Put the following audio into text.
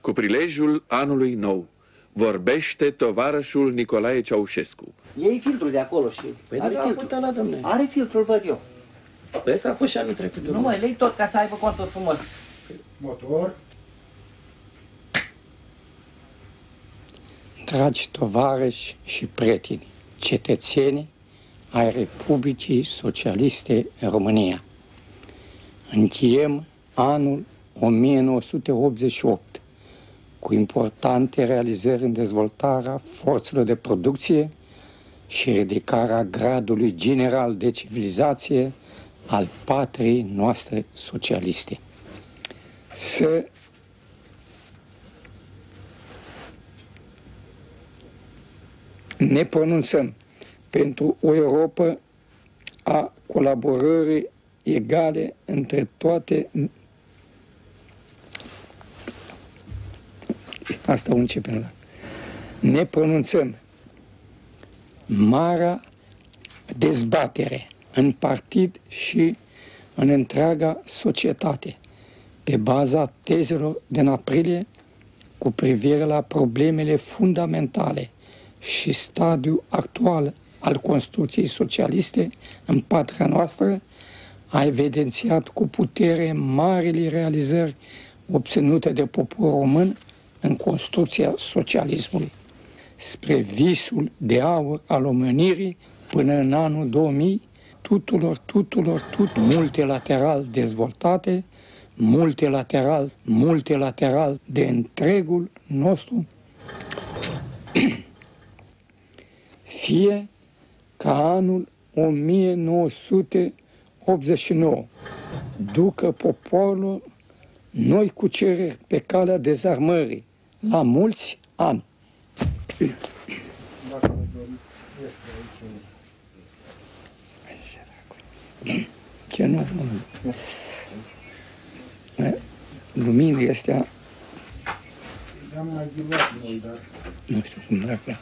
Cu prilejul anului nou, vorbește tovarășul Nicolae Ceaușescu. Iei filtrul de acolo și... Păi are de filtrul. filtrul la domne. Are filtrul, văd eu. Păi ăsta a fost și anul trecut. Nu domne. mă, lei tot ca să aibă contul frumos. Motor. Dragi tovarăși și prieteni, cetățeni ai Republicii Socialiste România, încheiem anul 1988 cu importante realizări în dezvoltarea forțelor de producție și ridicarea gradului general de civilizație al patriei noastre socialiste. Să ne pronunțăm pentru o Europa a colaborării egale între toate. Asta o începem la. Ne pronunțăm marea dezbatere în partid și în întreaga societate pe baza tezelor din aprilie cu privire la problemele fundamentale și stadiul actual al construcției socialiste în patria noastră a evidențiat cu putere marile realizări obținute de poporul român în construcția socialismului, spre visul de aur al omenirii până în anul 2000, tuturor, tuturor, tut multilateral dezvoltate, multilateral, multilateral de întregul nostru. Fie ca anul 1989 ducă poporul noi cuceriri pe calea dezarmării la mulți ani. Dacă vă doriți, este aici. Ce nu? Lumina este, Am mai diluat noi, dar nu știu cum dacă